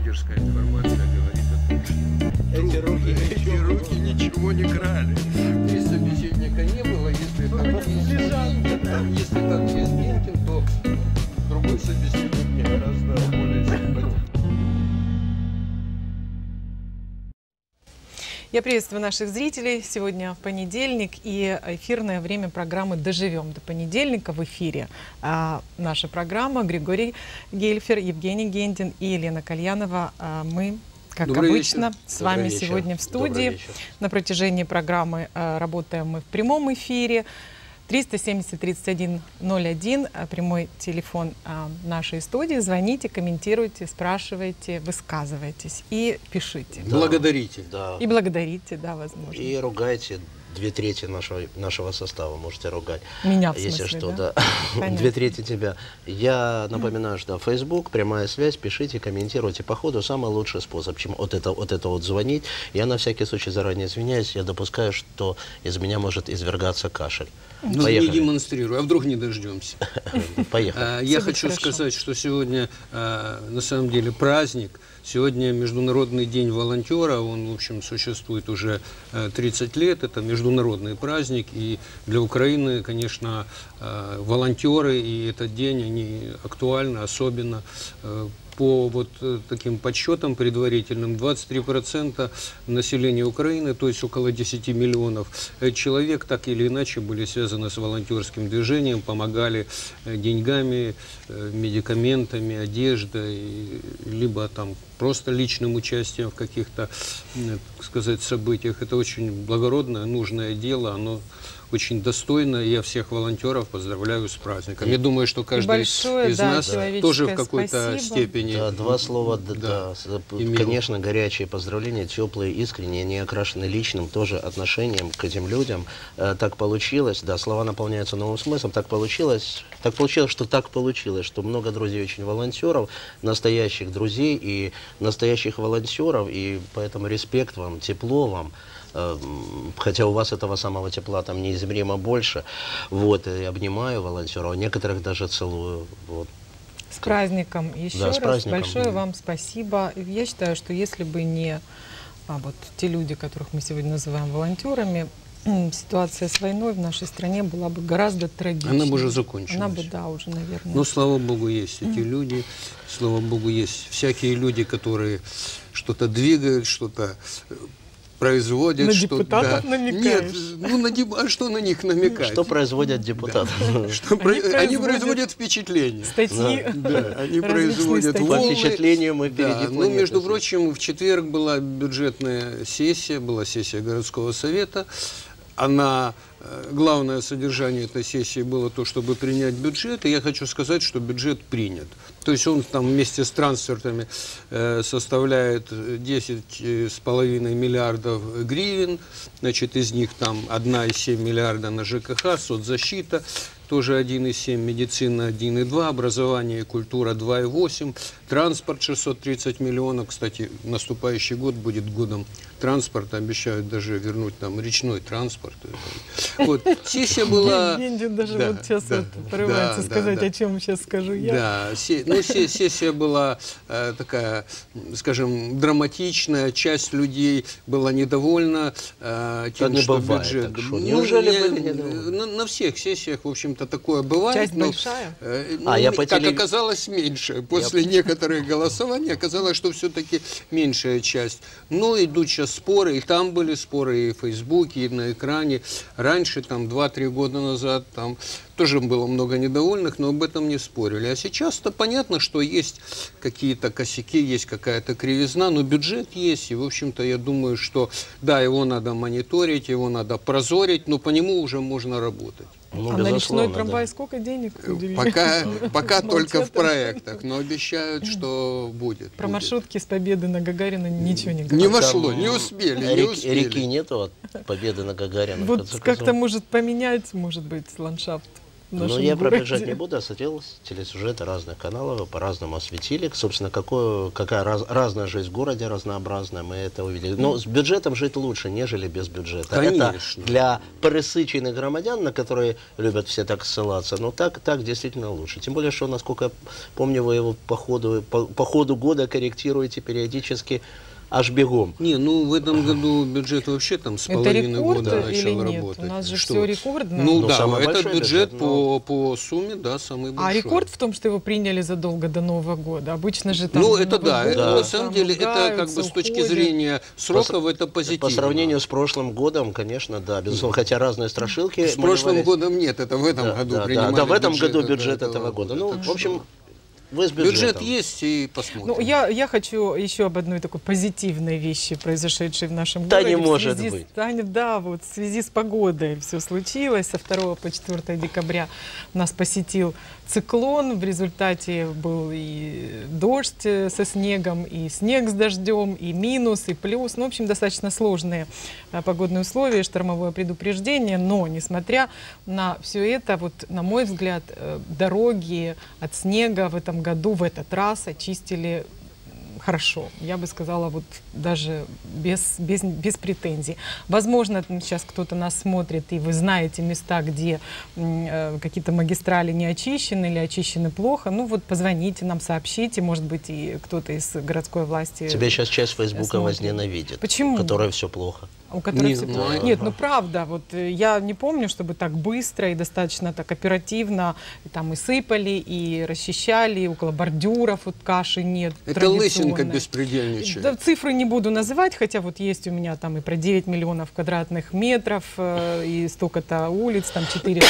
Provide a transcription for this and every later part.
инсайдерская информация говорит о том, что Эти руки эти руки ничего не крали. Здесь собеседника не было, если там есть Генкин, если там есть Генкин, то другой собеседник мне гораздо более симпатичен. Я приветствую наших зрителей. Сегодня понедельник и эфирное время программы «Доживем до понедельника» в эфире. А, наша программа Григорий Гельфер, Евгений Гендин и Елена Кальянова. А, мы как Добрый обычно, вечер. с вами Добрый вечер. сегодня в студии. На протяжении программы а, работаем мы в прямом эфире. 370-3101, а, прямой телефон а, нашей студии. Звоните, комментируйте, спрашивайте, высказывайтесь и пишите. Да. Благодарите. Да. И благодарите, да, возможно. И ругайте две трети нашего, нашего состава, можете ругать. Меня в Если смысле, что, да? да. Две трети тебя. Я напоминаю, что Facebook, прямая связь, пишите, комментируйте. По ходу самый лучший способ, чем вот это вот, это вот звонить. Я на всякий случай заранее извиняюсь, я допускаю, что из меня может извергаться кашель. Ну, не Поехали. демонстрирую, а вдруг не дождемся. Поехали. А, Я хочу сказать, что сегодня а, на самом деле праздник. Сегодня Международный день волонтера, он, в общем, существует уже э, 30 лет. Это международный праздник. И для Украины, конечно, э, волонтеры и этот день, они актуальны, особенно э, по вот э, таким подсчетам предварительным, 23% населения Украины, то есть около 10 миллионов э, человек, так или иначе были связаны с волонтерским движением, помогали э, деньгами, медикаментами, одеждой, либо там просто личным участием в каких-то, так сказать, событиях. Это очень благородное, нужное дело, оно очень достойно. Я всех волонтеров поздравляю с праздником. Я думаю, что каждый большое, из да, нас тоже в какой-то спасибо. степени Да, два слова, да, да. Конечно, горячие поздравления, теплые, искренние, не окрашены личным тоже отношением к этим людям. Э, так получилось, да, слова наполняются новым смыслом, так получилось, так получилось, что так получилось, что много друзей очень волонтеров, настоящих друзей и настоящих волонтеров, и поэтому респект вам, тепло вам. Э, м, Хотя у вас этого самого тепла там неизмеримо больше. Вот, и обнимаю волонтеров, некоторых даже целую. Вот. С праздником еще Да, с раз праздником. большое вам спасибо. Я считаю, что если бы не а, вот те люди, которых мы сегодня называем волонтерами, ситуация с войной в нашей стране была бы гораздо трагичнее. Она бы уже закончилась. Она бы, да, уже, наверное. Ну, слава Богу, есть эти люди, слава Богу, есть всякие люди, которые что-то двигают, что-то производят. На что, депутатов да. намекаешь? Нет, ну, на деп- а что на них намекать? Что производят депутаты? Что про- Они Они, производят производят впечатление. Статьи. Да, они различные производят статьи. По волны. впечатлению мы Да, впереди ну, планеты. между прочим, в четверг была бюджетная сессия, была сессия городского совета. Она, э, главное содержание этой сессии было то, чтобы принять бюджет. И я хочу сказать, что бюджет принят. То есть он там вместе с трансфертами э, составляет 10,5 миллиардов гривен. Значит, из них там 1,7 миллиарда на ЖКХ, соцзащита тоже 1,7, медицина 1,2, образование и культура 2,8, транспорт 630 миллионов. Кстати, наступающий год будет годом транспорта, обещают даже вернуть там речной транспорт. Вот, сессия была... Гендин даже Да, вот сейчас да, вот порывается да, сказать, да. о чем сейчас скажу я. Да, се- ну, се- сессия была э, такая, скажем, драматичная. Часть людей была недовольна э, тем, не что бывает бюджет. так, что? Неужели я- были недовольны? на, на всех сессиях, в общем-то, такое бывает. Часть но, большая? э, А, ну, я по как телев- оказалось, меньше. После некоторых голосований оказалось, что все-таки меньшая часть. Но идут сейчас споры, и там были споры и в Фейсбуке, и на экране. Раньше, там, 2-3 года назад, там тоже было много недовольных, но об этом не спорили. А сейчас-то понятно, что есть какие-то косяки, есть какая-то кривизна, но бюджет есть. И, в общем-то, я думаю, что, да, его надо мониторить, его надо прозорить, но по нему уже можно работать. Ну, а на речной трамвай да. сколько денег? уделили? Пока, пока только в проектах, но обещают, что будет. Про будет. маршрутки с Победы на Гагарина ничего не Не говорят. вошло, Там не успели, не Реки, успели. реки нету от победы на Гагарина. Вот как-то может поменять, может быть, ландшафт Ну, я городе. пробежать не буду, а смотрел телесюжеты разных каналов, по-разному осветили. Собственно, какое, какая раз- разная жизнь в городе, разнообразная, мы это увидели. Но с бюджетом жить лучше, нежели без бюджета. Это Конечно. для пересыченных громадян, на которые любят все так ссылаться, ну так, так действительно лучше. Тем более, что, насколько я помню, вы его по ходу, по, по ходу года корректируете периодически аж бегом. Не, ну в этом году бюджет вообще там с Это половиной рекорд года или начал нет? работать. У нас же Что? все рекордно. Ну, Ну, да, самый это большой бюджет бюджет, по, по сумме, да, самый большой. А рекорд в том, что его приняли задолго до Нового года. Обычно же там Ну, это Новый да, год, Да. на самом там деле, это как бы с точки уходят. зрения сроков, это позитивно. По сравнению с прошлым годом, конечно, да, безусловно, хотя разные страшилки. С прошлым годом нет, это в этом Да, году да, да, принимали да, в этом бюджет году бюджет этого года. Ну, в общем, что вы с бюджетом. бюджет есть и посмотрим. Ну, я, я хочу еще об одной такой позитивной вещи, произошедшей в нашем Да городе. не в может с- быть. да, не- да, вот в связи с погодой все случилось. Со 2 по 4 декабря нас посетил циклон. В результате был и дождь э, со снегом, и снег с дождем, и минус, и плюс. Ну, в общем, достаточно сложные э, погодные условия, штормовое предупреждение. Но, несмотря на все это, вот, на мой взгляд, э, дороги от снега в этом году, в этот раз очистили хорошо. Я бы сказала, вот даже без, без, без претензий. Возможно, сейчас кто-то нас смотрит, и вы знаете места, где э, какие-то магистрали не очищены или очищены плохо. Ну вот позвоните нам, сообщите, может быть, и кто-то из городской власти. Тебя сейчас часть Фейсбука смотрим. возненавидит. Почему? Которая все плохо. У которых Не знаю. Нет, ну правда, вот э, я не помню, чтобы так быстро и достаточно так оперативно и там и сыпали, и расчищали, и около бордюров вот каши нет. это традиционной. беспредельничает. Да, цифры не буду называть, хотя вот есть у меня там и про 9 миллионов квадратных метров, э, и столько-то улиц, там 4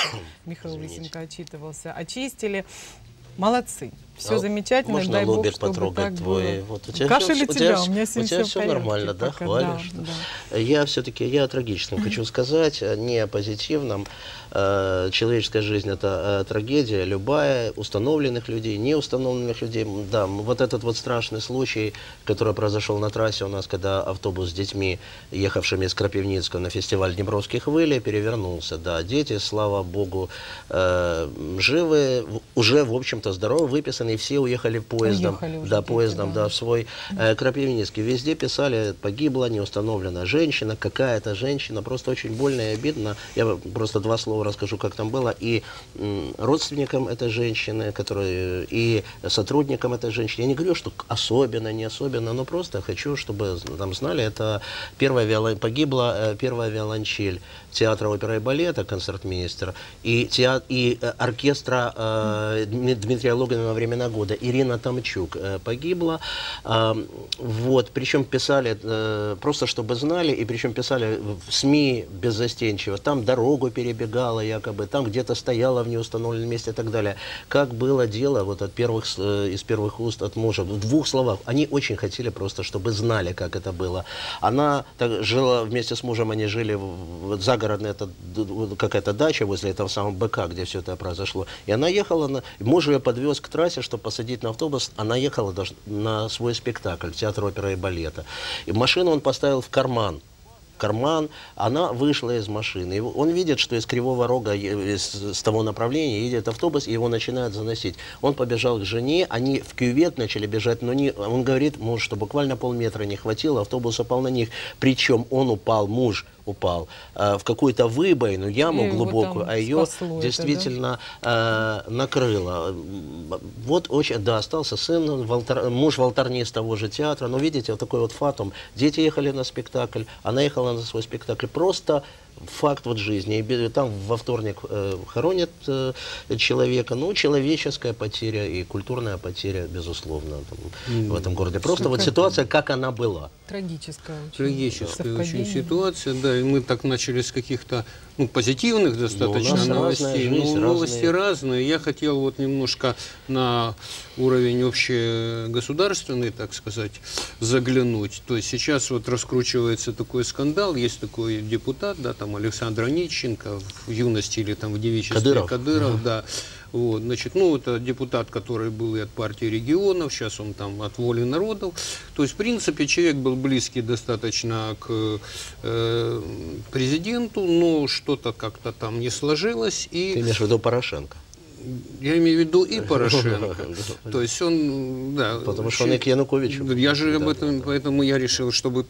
Михаил Извините. Лысенко отчитывался, очистили. Молодцы. Все А замечательно, Можно дай бог, лобик чтобы потрогать твой? было. Вот у тебя Кашель всё- у тебя, тебя у меня с- с у ним тебя всё в всё порядке нормально, да? пока, Хвалишь, да, да? Я все-таки, я о трагическом хочу сказать, а не о позитивном. Э, Человеческая жизнь – это э, трагедия, любая, установленных людей, неустановленных людей. Да, вот этот вот страшный случай, который произошел на трассе у нас, когда автобус с детьми, ехавшими из Крапивницкого на фестиваль Днепровских хвыли, перевернулся. Да, дети, слава богу, э, живы, уже, в общем-то, здоровы, выписаны, и все уехали поездом. Уехали уже да, дети, поездом, да. да, в свой э, Крапивницкий. Везде писали, погибла неустановленная женщина, какая-то женщина, просто очень больно и обидно. Я просто два слова расскажу, как там было. И м, родственникам этой женщины, которые, и сотрудникам этой женщины, я не говорю, что особенно, не особенно, но просто хочу, чтобы там знали, это первая виолон... погибла э, первая виолончель театра оперы и балета, концертмейстер, и, теат... и э, оркестра э, Дми- Дмитрия Логина во времена года, Ирина Тамчук э, погибла. Вот, причем писали, э, просто чтобы знали, и причем писали в СМИ беззастенчиво, там дорогу перебегала якобы, там где-то стояла в неустановленном месте и так далее. Как было дело вот от первых, э, из первых уст от мужа, в двух словах, они очень хотели просто, чтобы знали, как это было. Она так, жила вместе с мужем, они жили в- в загородная это какая-то дача возле этого самого БК, где все это произошло. И она ехала, на, муж ее подвез к трассе, чтобы посадить на автобус. Она ехала даже на свой спектакль театр оперы и балета. И машину он поставил в карман карман, она вышла из машины. Он видит, что из Кривого Рога, е- из- с того направления едет автобус, и его начинают заносить. Он побежал к жене, они в кювет начали бежать, но не, он говорит, муж, что буквально полметра не хватило, автобус упал на них. Причем он упал, муж упал э, в какую-то выбоину, яму И глубокую, а ее спасло это, действительно э, накрыло. Вот очень, да, остался сын, волтар- муж волторнист того же театра. Но видите, вот такой вот фатум. Дети ехали на спектакль, она ехала на свой спектакль. Просто факт вот жизни. И там во вторник э, хоронят э, человека. Ну, человеческая потеря и культурная потеря, безусловно, там, в этом городе. Просто вот ситуация, как она была. Трагическая очень. Трагическая очень совпадение. ситуация, да, и мы так начали с каких-то ну, позитивных достаточно нас разная новостей, жизнь, но новости разные. разные. Я хотел вот немножко на уровень общегосударственный, так сказать, заглянуть. То есть сейчас вот раскручивается такой скандал, есть такой депутат, да, там Александр Онищенко в юности или там в девичестве Кадыров. Кадыров, да. Вот, значит, ну, это депутат, который был и от партии регионов, сейчас он там от воли народов. То есть, в принципе, человек был близкий достаточно к э, президенту, но что-то как-то там не сложилось. И Ты имеешь в виду Порошенко? я имею в виду и Порошенко. То есть он, да. Потому что он и к Януковичу. Я же об этом, поэтому я решил, чтобы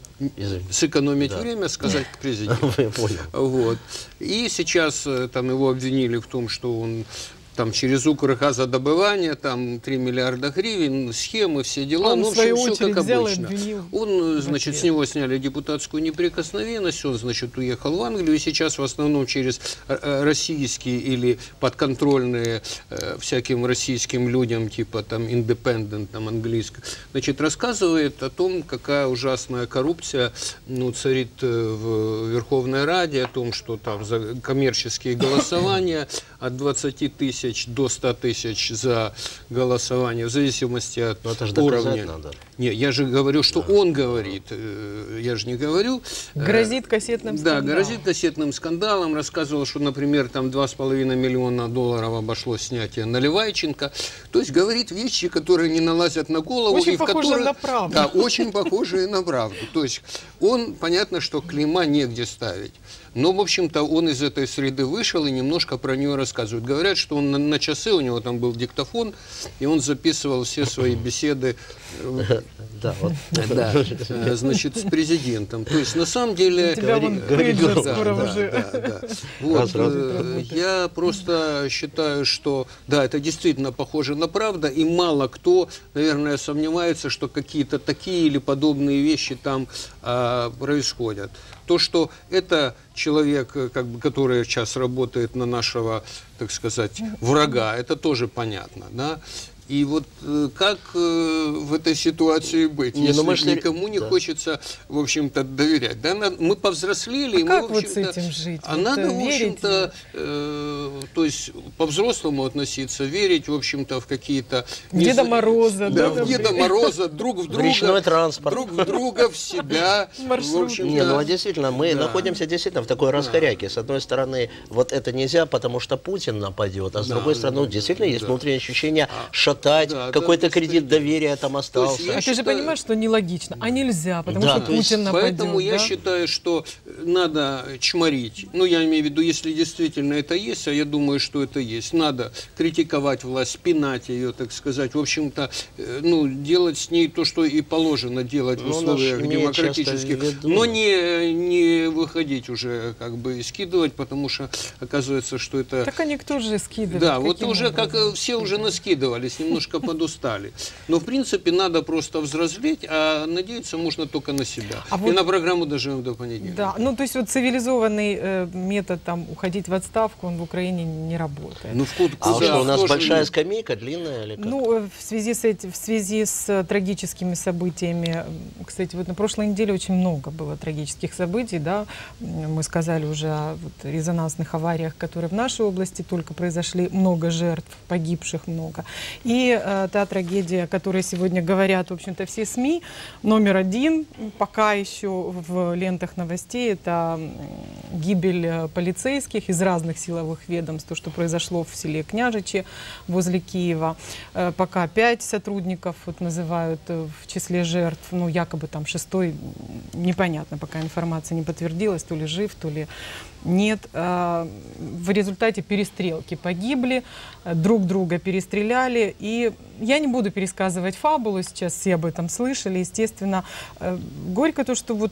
сэкономить время, сказать к президенту. Вот. И сейчас э, там его обвинили в том, что он там через Укргазодобывание, там 3 миллиарда гривен, схемы, все дела. Он, ну, в всё очередь, как обычно. Он, э, значит, ответ. с него сняли депутатскую неприкосновенность, он, значит, уехал в Англию, и сейчас в основном через э, э, российские или подконтрольные э, всяким российским людям, типа там Independent, там английское, значит, рассказывает о том, какая ужасная коррупция ну, царит в Верховной Раде, о том, что там за коммерческие голосования от 20 тысяч до 100 тысяч за голосование, в зависимости от Но это же уровня. надо. Не, я же говорю, что он говорит, э, я же не говорю. Э, Грозит кассетным Да, скандалом. грозит кассетным скандалом. Рассказывал, что, например, там 2,5 миллиона долларов обошлось снятие Наливайченко. То есть говорит вещи, которые не налазят на голову. Очень и в похоже которые- на правду. Да, очень похожие на правду. То есть он, понятно, что клейма негде ставить. Но, в общем-то, он из этой среды вышел и немножко про нее рассказывает. Говорят, что он на, на часы, у него там был диктофон, и он записывал все свои беседы э, Да, вот. да, э, значит, с президентом. То есть, на самом деле... У тебя вон да, уже. да, да, да. Вот, э, я просто считаю, что, да, это действительно похоже на правду, и мало кто, наверное, сомневается, что какие-то такие или подобные вещи там а, происходят. То, что это человек, э, как бы, который сейчас работает на нашего, так сказать, врага, это тоже понятно, да. И вот э, как э, в этой ситуации быть, Не, ну если мы шли- никому не да. хочется, в общем-то, доверять? Да, мы повзрослели, А и мы, как в вот с этим жить? А Вот, надо, в общем-то, э, то есть по-взрослому относиться, верить, в общем-то, в какие-то... В Деда нез- Мороза, Да, да, в Деда? Мороза, друг в друга. речной транспорт. Друг в друга, в себя. в Маршрутки. общем-то. Не, ну а действительно, мы Да. находимся действительно в такой расхоряке. С одной стороны, вот это нельзя, потому что Путин нападет, а с Да, другой да, стороны, да, действительно есть да. внутреннее ощущение шатать, да, да, какой-то да, кредит доверия там я остался. А ты же понимаешь, что нелогично, а нельзя, потому Да, что то есть Путин нападет. Поэтому я да? считаю, что надо чморить. Ну, я имею в виду, если действительно это есть, а я думаю, что это есть. Надо критиковать власть, пинать ее, так сказать. В общем-то, э, ну, делать с ней то, что и положено делать в Ну, условиях демократических. виду. Но не, не выходить уже, как бы, и скидывать, потому что оказывается, что это... Так они кто же скидывает? Да, вот Каким уже как образом? э, все уже наскидывались, немножко подустали. Но в принципе надо просто взрослеть, а надеяться можно только на себя. А И вот- на программу доживем до понедельника. Да, ну то есть вот цивилизованный э, метод там уходить в отставку, он в Украине не работает. Ну, в ку- А куда? что, у нас большая нет. скамейка, длинная или как? Ну, э, в связи с этим, в связи с э, трагическими событиями, кстати, вот на прошлой неделе очень много было трагических событий, да, мы сказали уже о вот, резонансных авариях, которые в нашей области только произошли, много жертв, погибших много. И э, та трагедия, о которой сегодня говорят, в общем-то, все СМИ, номер один, пока еще в лентах новостей, это гибель э, полицейских из разных силовых ведомств, то, что произошло в селе Княжичи возле Киева. Э, Пока пять сотрудников вот, называют э, в числе жертв, ну, якобы там шестой, непонятно, пока информация не подтвердилась, то ли жив, то ли нет. А, В результате перестрелки погибли, э, друг друга перестреляли. И я не буду пересказывать фабулу, сейчас все об этом слышали. Естественно, э, горько то, что вот,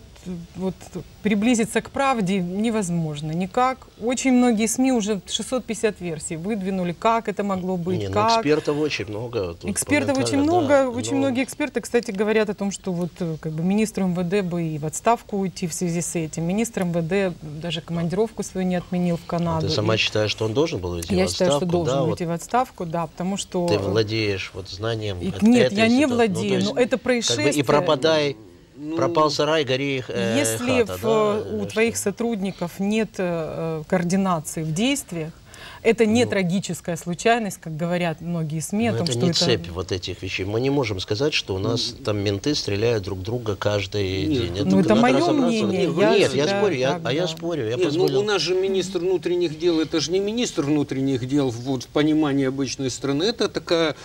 вот приблизиться к правде невозможно никак. Очень многие СМИ уже 650 версий выдвинули, как это могло быть, Не, ну, как. экспертов очень много. Экспертов очень много, да, очень но- многие эксперты, кстати, говорят о том, что вот э, как бы министру МВД бы и в отставку уйти в связи с этим. Министр МВД даже командировку свою не отменил в А Канаду. Ты сама И считаешь, что он должен был уйти я в считаю, отставку? что должен да, уйти в отставку, да, потому что... вот Ты владеешь вот знанием И- нет, этой я не ситуации. Ну, владею, есть, но это как бы происшествие... и пропадай, Ну, пропал сарай, гори их э, Если хата, в, да, э, у или твоих что? сотрудников нет э, координации в действиях, это не трагическая случайность, как говорят многие СМИ, о том, это что не это... цепь вот этих вещей. Мы не можем сказать, что у нас там менты стреляют друг друга каждый Нет. день. Ну, это мое мнение, Нет, я Нет, я спорю, я, так, а я спорю. Я Нет, ну, у нас же министр внутренних дел, это же не министр внутренних дел вот, в понимании обычной страны, это такая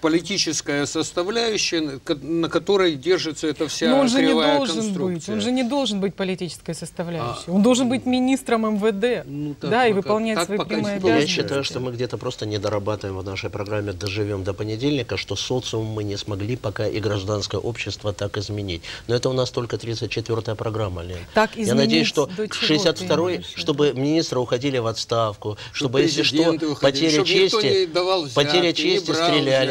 политическая составляющая, на ко- на которой держится эта вся Но он же не должен быть, конструкция. он же не должен быть политической составляющей. он должен быть министром МВД, Ну, так да, и пока- выполнять так свои пока прямые не Я обязанности. считаю, что мы где-то просто не дорабатываем в нашей программе «Доживем до понедельника», что социум мы не смогли пока и гражданское общество так изменить. Но это у нас только 34-я программа, Лен. Так Я надеюсь, что к чего 62-й, ты имеешь в чтобы министры уходили в отставку, чтобы, если что, уходили, потеря чтобы чести, потеря чести брал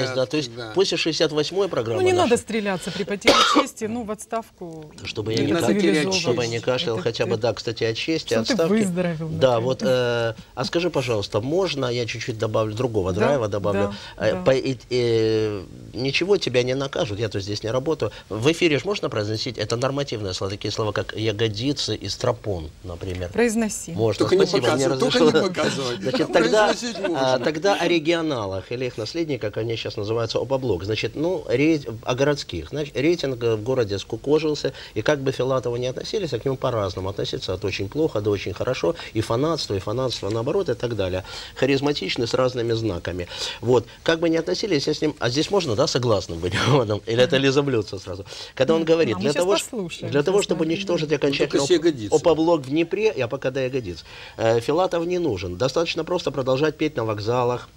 стрелялись. да. То есть да. после 68-й программы Ну не нашей, надо стреляться при потере чести, ну в отставку. чтобы я Не не, чтобы я не кашлял, Это хотя ты- бы, да, кстати, от чести, Что от ты выздоровел, Да, наконец. вот, э, а скажи, пожалуйста, можно я чуть-чуть добавлю другого Да, драйва, добавлю? да, Э, да. по- и- э, ничего тебя не накажут, я тут здесь не работаю. В эфире же можно произносить, это нормативные слова, такие слова, как ягодицы и стропон, например. Произноси. Можно, Только не спасибо, мне показывай, только не показывай. Значит, тогда, а, тогда о регионалах или их наследниках, они сейчас называются ОПОБЛОК. Значит, ну, рей- о городских. Значит, рейтинг э, в городе скукожился, и как бы Филатову не относились, а к нему по-разному. Относиться от очень плохо до очень хорошо, и фанатство, и фанатство наоборот, и так далее. Харизматичный с разными знаками. Вот. Как бы не относились, я с ним... А здесь можно, да, согласным быть? Или это лизоблюдце сразу? Когда он говорит, А для того, для того, чтобы уничтожить окончательно ягодицами. ОПОБЛОК в Днепре, я пока до ягодиц. Э, Филатов не нужен. Достаточно просто продолжать петь на вокзалах,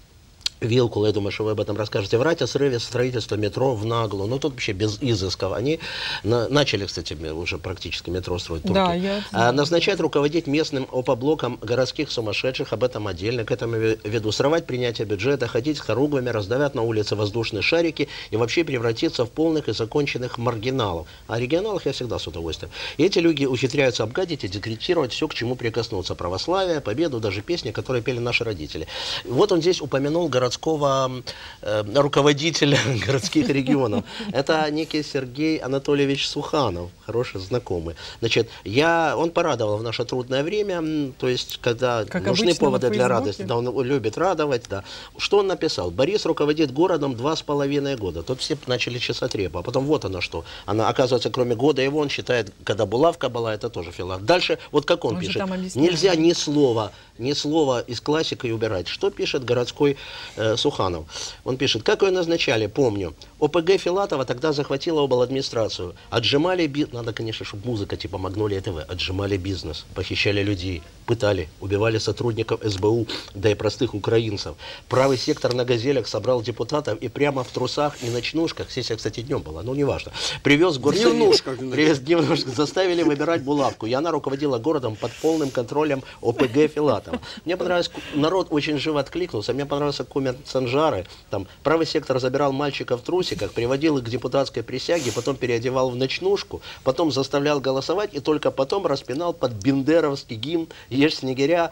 Вилкула, я думаю, что вы об этом расскажете. Врать о срыве строительства метро в наглую. Ну, тут вообще без изысков. Они на- начали, кстати, уже практически метро строить. турки. Да, я А, назначать руководить местным ОПОБЛОКом городских сумасшедших, об этом отдельно, к этому ве- веду. Срывать принятие бюджета, ходить с хоругвами, раздавать на улице воздушные шарики и вообще превратиться в полных и законченных маргиналов. А о регионалах я всегда с удовольствием. И эти люди ухитряются обгадить и декретировать все, к чему прикоснуться. Православие, победу, даже песни, которые пели наши родители. Вот он здесь упомянул городского э, руководителя городских регионов. Это некий Сергей Анатольевич Суханов, хороший знакомый. Значит, я, он порадовал в наше трудное время, то есть, когда Как нужны поводы для радости, да, он любит радовать, да. Что он написал? Борис руководит городом два с половиной года. Тут все начали чесать репу. А потом вот она что. Она, оказывается, кроме года его, он считает, когда булавка была, это тоже филат. Дальше, вот как он, Он пишет. Нельзя ни слова, ни слова из классики убирать. Что пишет городской э, Суханов? Он пишет, как ее назначали, помню. ОПГ Филатова тогда захватила обладминистрацию. Отжимали бизнес, надо, конечно, чтобы музыка типа Магнолия ТВ. Отжимали бизнес, похищали людей, пытали, убивали сотрудников СБУ, да и простых украинцев. Правый сектор на газелях собрал депутатов и прямо в трусах и ночнушках, сессия, кстати, днем была, ну неважно, привез горсовет. Привез дневнушку, заставили выбирать булавку. И она руководила городом под полным контролем ОПГ Филатова. Мне понравилось, народ очень живо откликнулся. Мне понравился коммент Санжары. Там правый сектор забирал мальчика в трусиках, приводил их к депутатской присяге, потом переодевал в ночнушку, потом заставлял голосовать и только потом распинал под бендеровский гимн «Ешь снегиря,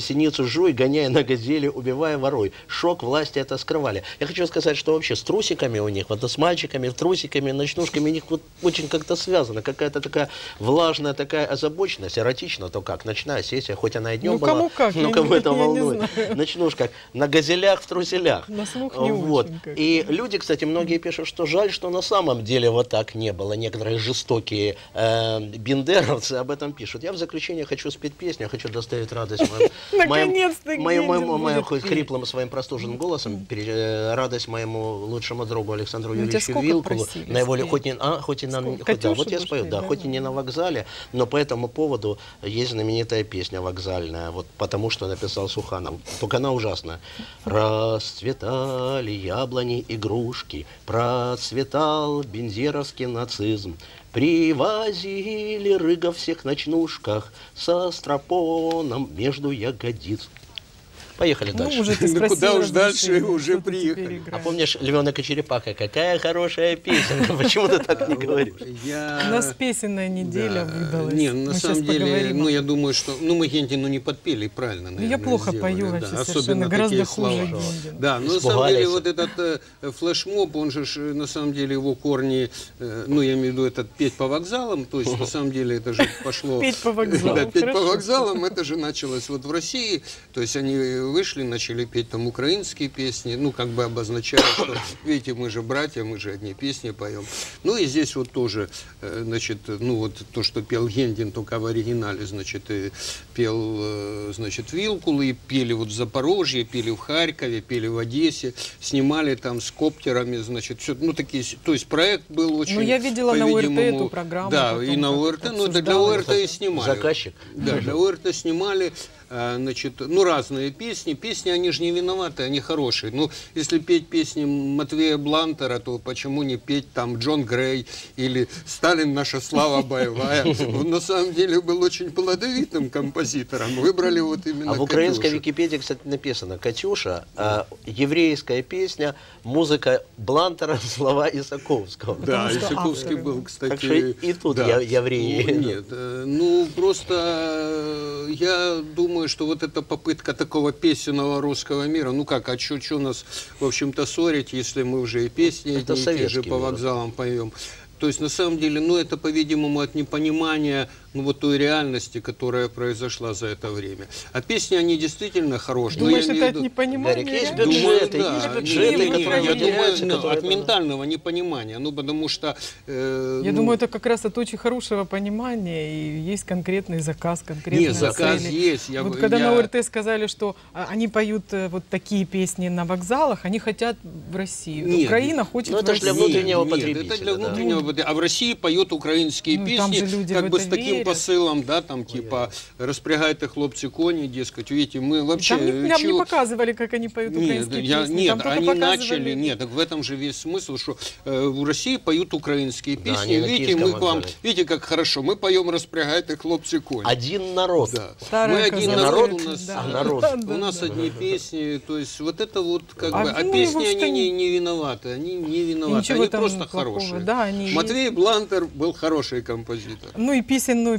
синицу жуй, гоняя на газели, убивая ворой». Шок власти это скрывали. Я хочу сказать, что вообще с трусиками у них, вот с мальчиками, трусиками, ночнушками, у них вот очень как-то связано. Какая-то такая влажная такая озабоченность, эротично, то как, ночная сессия, хоть она и днем Ну, была. кому как, Ну, я кого не- это волнует. знаю. Ночнушках, на газелях, в труселях. На слух не вот. И люди, кстати, многие пишут, что жаль, что на самом деле вот так не было. Некоторые жестокие э, бендеровцы об этом пишут. Я в заключение хочу спеть песню, я хочу доставить радость моим, моим, хриплым своим простуженным голосом, э, радость моему лучшему другу Александру Ну, Юрьевичу Вилкулу. На его, хоть, не, а, хоть и на, хоть, да, вот я спою, да? хоть и не на вокзале, но по этому поводу есть знаменитая песня вокзальная, вот потому что написал Суханов. Только она ужасная. Расцветали яблони игрушки, процветал бензеровский нацизм. Привозили рыга всех ночнушках со стропоном между ягодиц. Поехали Ну, дальше. уже ты Ну, куда уж дальше, уже приехали. А помнишь, Львенок и Черепаха, какая хорошая песенка, почему ты так не говоришь? Я... У нас песенная неделя Да. выдалась. Не, на Мы самом деле, поговорим ну я думаю, что, ну мы Гендину не подпели, правильно, Ну, наверное, я плохо сделали, пою да, вообще совершенно, особенно гораздо такие хуже слова. Да, но на самом деле вот этот э, флешмоб, он же, ж, на самом деле его корни, э, ну я имею в виду этот петь по вокзалам, то есть на самом деле это же пошло... Петь по вокзалам, Да, петь по вокзалам, это же началось вот в России, то есть они вышли, начали петь там украинские песни, ну, как бы обозначая, что, видите, мы же братья, мы же одни песни поем. Ну, и здесь вот тоже, э, значит, ну, вот то, что пел Гендин, только в оригинале, значит, и пел, э, значит, Вилкул, и пели вот в Запорожье, пели в Харькове, пели в Одессе, снимали там с коптерами, значит, все, ну, такие, то есть проект был очень... Ну, я видела на ОРТ эту программу, Да, и на ОРТ, ну, это для. ОРТ и снимали. Заказчик. Да, для ОРТ снимали, значит, ну, разные песни. Песни, они же не виноваты, они хорошие. Ну, если петь песни Матвея Блантера, то почему не петь там Джон Грей или «Сталин, наша слава боевая». Он на самом деле был очень плодовитым композитором. Выбрали вот именно А в украинской Катюшу. Википедии, кстати, написано «Катюша», а, еврейская песня, музыка Блантера, слова Исаковского. Да, Исаковский авторы, был, да. кстати. Так что и- тут я- евреи. Ну, нет, э, ну просто э, я думаю, что вот эта попытка такого песенного русского мира, ну как, а что нас, в общем-то, ссорить, если мы уже и песни Это одни и те же по вокзалам поем. То есть, на самом деле, ну, это, по-видимому, от непонимания ну, вот той реальности, которая произошла за это время. А песни, они действительно хорошие. но Думаешь, я это в от непонимания? Есть бюджеты, Думаю, есть да. бюджеты, Не, не, не, которые я думаю, которые от ментального непонимания. Ну, потому что... э, Я ну, думаю, это как раз от очень хорошего понимания, и есть конкретный заказ, конкретные Нет, заказ цели. есть. Я вот когда я- на ОРТ сказали, что а, они поют э, вот такие песни на вокзалах, они хотят в Россию. Нет, Украина хочет ну, в это ж для Россию. внутреннего Нет, потребителя, это для да. внутреннего потребителя. А в России поют украинские Ну, песни, как бы с таким верят. посылом, да, там типа распрягайте хлопцы кони, дескать, видите, мы вообще... Там не, нам не чего- показывали, как они поют Нет, украинские я- песни. нет, они показывали- начали, нет, так в этом же весь смысл, что э, в России поют украинские Да, песни, видите, мы к вам, видите, как хорошо, мы поем распрягайте хлопцы кони. Один народ. Да. Старая мы один казацкая, народ, у нас, да. А народ. у нас одни песни, то есть вот это вот как А бы, а ну, песни они не, не- не виноваты, они не виноваты, они просто хорошие. да, они Матвей Блантер был хороший композитор. Ну и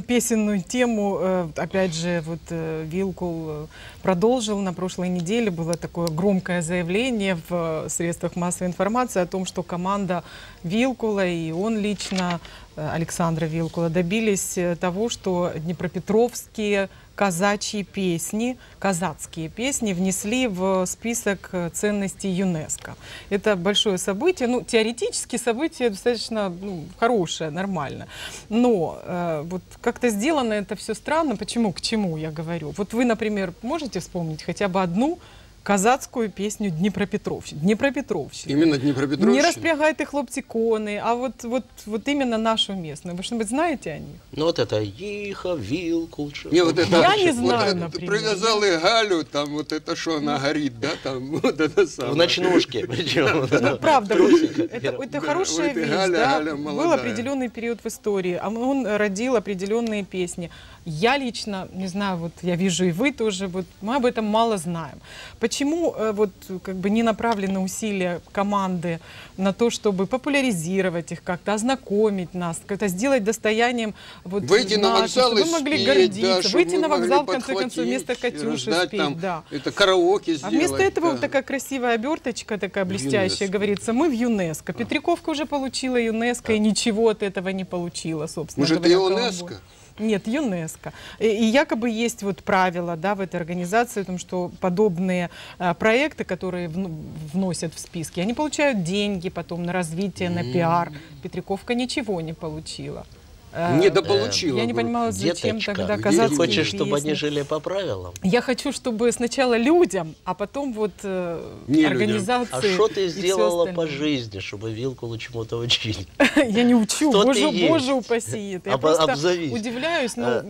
песенную, песенную тему, э, опять же, вот э, Вилкул э, продолжил на прошлой неделе. Было такое громкое заявление в средствах массовой информации о том, что команда Вилкула и он лично, Александра Вилкула, добились э, того, что днепропетровские казачьи песни, казацкие песни внесли в список э, ценностей ЮНЕСКО. Это большое событие, ну, теоретически событие достаточно ну, хорошее, нормально. Но э, вот как-то сделано это все странно. Почему? К чему я говорю? Вот вы, например, можете вспомнить хотя бы одну казацкую песню Днепропетровщины? Днепропетровщины. Именно Днепропетровщина. Не распрягайте хлопці кони, а вот, вот, вот именно нашу местную. Вы что-нибудь знаете о них? Ну вот это Иха, Вилкул. Не, вот это, Я не вот знаю, это например. Привязали Галю, там вот это что она горит, да, там вот это самое. В ночнушке. Причем. Ну, правда, вот это, хорошая вот вещь, да. Был определенный период в истории, а он родил определенные песни. Я лично, не знаю, вот я вижу и вы тоже, вот мы об этом мало знаем. Почему э, вот как бы не направлены усилия команды на то, чтобы популяризировать их как-то, ознакомить нас, как-то сделать достоянием вот Выйти на вокзал чтобы мы могли спеть, гордиться, да, выйти на вокзал, в конце концов, вместо Катюши спеть, там, да. Это караоке А сделать. вместо этого да. вот такая красивая оберточка, такая блестящая, ЮНЕСКО. говорится, мы в ЮНЕСКо. Петриковка уже получила ЮНЕСКо и ничего от этого не получила, собственно Может, Коломбо. ЮНЕСКО? Нет, ЮНЕСКо. И, и якобы есть вот правила да, в этой организации о том, что подобные а, проекты, которые вну- вносят в списки, они получают деньги потом на развитие, на пиар. Петриковка ничего не получила. Э, Недополучила. Я не понимала, зачем Деточка, тогда где ты хочешь, чтобы они жили по правилам? Я хочу, чтобы сначала людям, а потом вот э, Не людям. организации. А что ты сделала по жизни, чтобы Вилкулу чему-то учить? Я не учу, Кто ты боже, боже упаси. это. Я Об- просто обзовись. удивляюсь, но Э,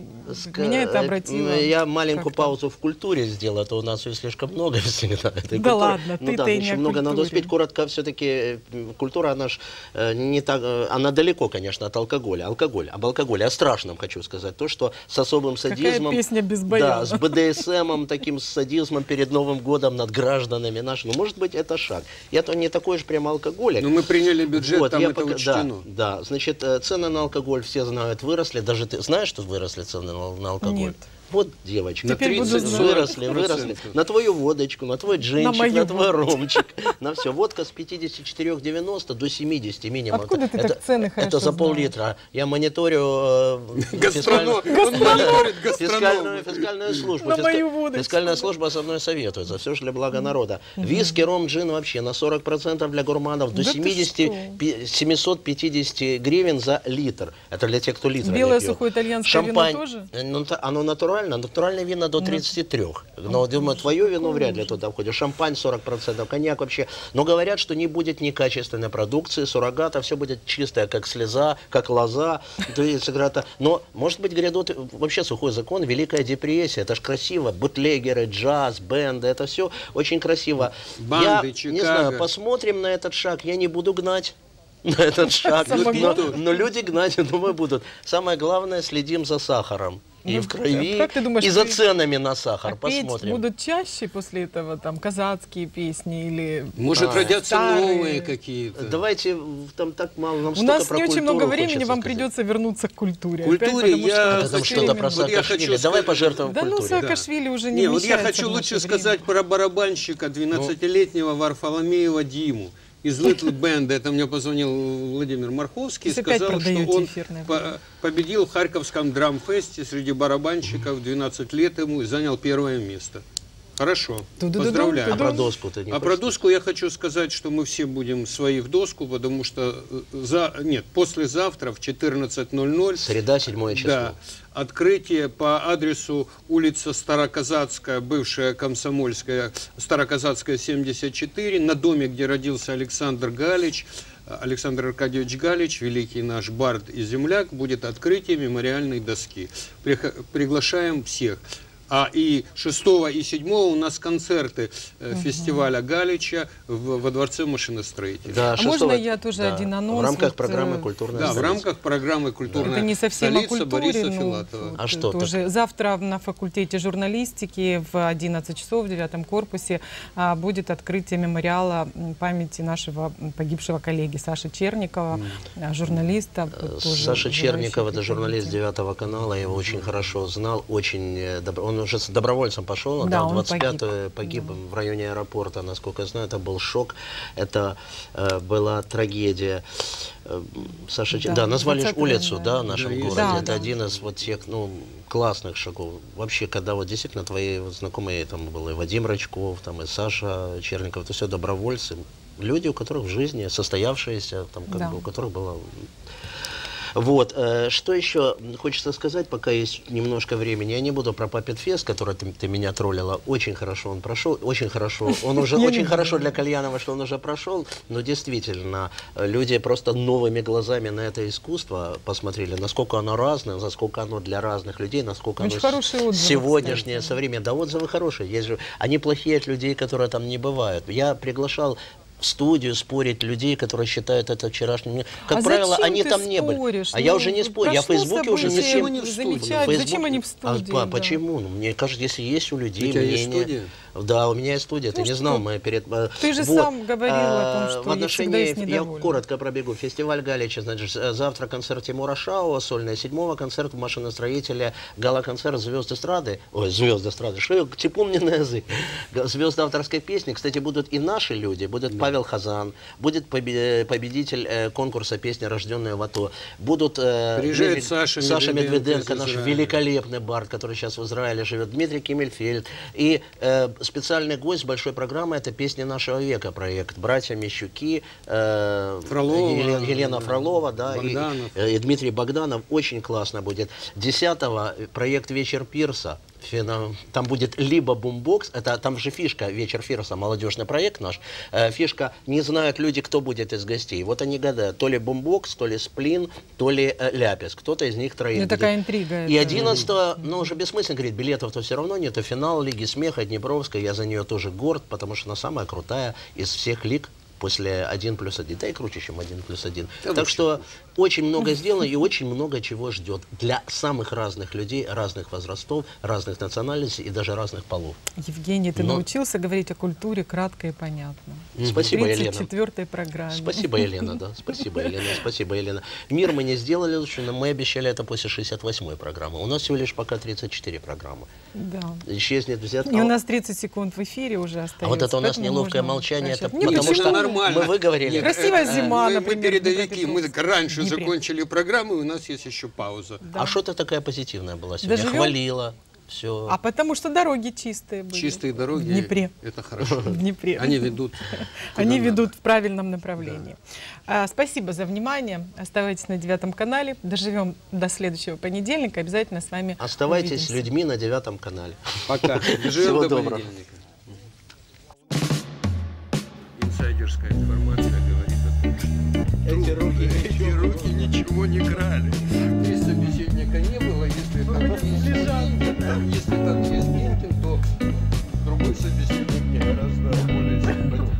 меня это э, обратило. Я маленькую паузу в культуре сделаю, а то у нас ее слишком много всегда. этой Да культуры. ладно, ну, ты-то да, не еще много надо успеть. Коротко, все-таки культура, она ж э, не так, э, она далеко, конечно, от алкоголя. Алкоголь, об алкоголе, о страшном хочу сказать. То, что с особым Какая садизмом... песня без Да, баяна. с БДСМом, таким с садизмом перед Новым годом над гражданами нашими. Ну, может быть, это шаг. Я-то не такой же прямо алкоголик. Ну, мы приняли бюджет, Вот, там я это пока- учтено. Да, да, значит, э, цены на алкоголь, все знают, выросли. Даже ты знаешь, что выросли цены на, на алкоголь? Нет. Вот, девочка, На Теперь буду 30 знать. выросли, выросли. На твою водочку, на твой джинчик, мою на, твой ромчик, на все. Водка с 54,90 до 70 минимум. Откуда ты это, так цены Это хорошо за знаешь? пол-литра. Я мониторю э, фискальную- службу. На мою водочку. Фискальная служба со мной советуется. Все же для блага народа. Виски, ром, джин вообще на 40% для гурманов до Да ты 70, что? пи- 750 гривен за литр. Это для тех, кто литр Белое сухое итальянское вино тоже? ну, оно натурально, натуральное вино до 33. Но, думаю, твое вино вряд ли туда входит. Шампань 40%, коньяк вообще. Но говорят, что не будет некачественной продукции, суррогата, все будет чистое, как слеза, как лоза. То есть, игра-то- Но, может быть, грядут э, вообще сухой закон, Великая депрессия. Это ж красиво. Бутлегеры, джаз, бенды, это все очень красиво. Банды, Я не Чикаго. знаю, посмотрим на этот шаг. Я не буду гнать на этот шаг. Но, но люди гнать, думаю, будут. Самое главное, следим за сахаром. И Ну, в крови, как ты думаешь, и за ценами на сахар. Посмотрим. будут чаще после этого там казацкие песни или... Может, А. родятся Старые. новые какие-то. Давайте, там так мало, нам У нас не очень много времени, вам сказать. придется вернуться к культуре. Культуре опять, потому я что А там что-то про вот я Саакашвили. хочу Давай пожертвуем Да ну, культуре. Саакашвили уже не Не, вот я хочу лучше время. сказать про барабанщика 12-летнего Варфоломеева Диму. Из Little Band, это мне позвонил Владимир Марховский сказал, что он по- победил в Харьковском драмфесте среди барабанщиков 12 лет ему и занял первое место. Хорошо, поздравляю. А про доску ты не А про доску я хочу сказать, что мы все будем свои в доску, потому что э, за, нет, послезавтра в 14.00 Среда, седьмое число. да, открытие по адресу улица Староказацкая, бывшая Комсомольская, Староказацкая, 74, на доме, где родился Александр Галич, Александр Аркадьевич Галич, великий наш бард и земляк, будет открытие мемориальной доски. Приглашаем всех. А и 6 и 7 у нас концерты э, фестиваля Галича в- во Дворце машиностроителей. Да, А шестого- можно я тоже да, один анонс? В рамках Вот, программы э, «Культурная Да, в столица». рамках программы «Культурная Это не совсем о столица» культуре, Бориса ну, Филатова. вот А что так? уже завтра на факультете журналистики в 11 часов в девятом корпусе а, будет открытие мемориала памяти нашего погибшего коллеги Саши Черникова, а, журналиста. тоже Саша Черников, это журналист девятого канала, я его очень хорошо знал, очень, э, добро- он уже с добровольцем пошел, Да, да, он 25 погиб, в районе аэропорта, насколько я знаю, это был шок, это э, была трагедия. Э, Саша, Да, да, назвали ж 20 улицу, да. да, в нашем Да, городе, Да, это да. один из вот тех, ну, классных шагов. Вообще, когда вот действительно твои вот знакомые, там был и Вадим Рачков, там и Саша Черников, это все добровольцы, люди, у которых в жизни состоявшиеся, там, как Да. бы, у которых было вот, э, что еще хочется сказать, пока есть немножко времени. Я не буду про Puppet Fest, который ты, ты меня троллила. Очень хорошо он прошел, очень хорошо. Он уже очень хорошо для Кальянова, что он уже прошел. Но действительно, люди просто новыми глазами на это искусство посмотрели, насколько оно разное, насколько оно для разных людей, насколько Очень оно отзывы, сегодняшнее, современное. Да, отзывы хорошие. Есть же, они плохие от людей, которые там не бывают. Я приглашал в студию спорить людей, которые считают это вчерашним. Как А правило, зачем они ты там не были. споришь? А я Ну, уже не спорю. Я в Фейсбуке уже не событие, Зачем они в студии? замечать. в Зачем они в А, студии? да. почему? Ну, мне кажется, если есть у людей У тебя есть мнение... студия? Да, у меня есть студия. Ты Ну не что? знал, мы перед... э, Ты же сам говорил о том, А, что в я отношении, есть Я коротко пробегу. Фестиваль Галича, значит, э, завтра концерт Тимура Шаова, сольная седьмого, концерт машиностроителя, гала-концерт «Звезд эстрады». Ой, «Звезд эстрады», что я типу мне на язык. Звезд авторской песни. Кстати, будут и наши люди. Будет Павел Хазан, будет побе- победитель э, конкурса «Песня, рожденная в АТО». Будут... э, Приезжает Дмитрий- Саша Саша Медведенко Медведенко, наш великолепный бард, который сейчас в Израиле живет, Дмитрий Кимельфельд. И э, специальный гость большой программы это «Песни нашего века» проект. Братья Мещуки, э, Фролова, Елена, Елена Фролова, да, и, Богданов. э, и Дмитрий Богданов. Очень классно будет. 10 проект «Вечер пирса». Фина- Там будет либо бумбокс, это там же фишка «Вечер пирса», молодежный проект наш. Э, Фишка, не знают люди, кто будет из гостей. Вот они гадают, то ли бумбокс, то ли сплин, то ли э, ляпис. Кто-то из них троих Ну, будет. такая интрига. И это. 11 ну, уже бессмысленно говорить, билетов-то все равно нет. Это финал Лиги Смеха Днепровской. Я за нее тоже горд, потому что она самая крутая из всех лиг после 1 плюс 1, да и круче, чем 1 плюс 1. Да так что очень много сделано и очень много чего ждет для самых разных людей, разных возрастов, разных национальностей и даже разных полов. Евгений, ты Но- научился говорить о культуре кратко и понятно. Спасибо, В Елена. 34-й программе. Спасибо, Елена, да. Спасибо, Елена. Спасибо, Елена. Мир мы не сделали лучше, но мы обещали это после 68-й программы. У нас всего лишь пока 34 программы. Да. Исчезнет взятка. И у нас 30 секунд в эфире уже остается. А вот это у нас неловкое молчание, это потому что нормально. мы выговорили. Красивая э, зима, мы, например, Мы передовики, мы Днепропетровск. Днепре. закончили программу, и у нас есть еще пауза. Да. А что ты такая позитивная была сегодня? Доживем? Хвалила. Все. А потому что дороги чистые были. Чистые дороги. В Днепре. Это хорошо. В Днепре. Они ведут. Они куда ведут надо. в правильном направлении. А, спасибо за внимание. Оставайтесь на девятом канале. Доживем до следующего понедельника. Обязательно с вами Оставайтесь увидимся. людьми на девятом канале. Пока. Всего Живем до доброго. понедельника. Инсайдерская информация говорит эти руки, эти руки ничего не крали. Если собеседника не было, если там ну, есть Минкин, если там не Минкин, то другой собеседник не гораздо более симпатичный.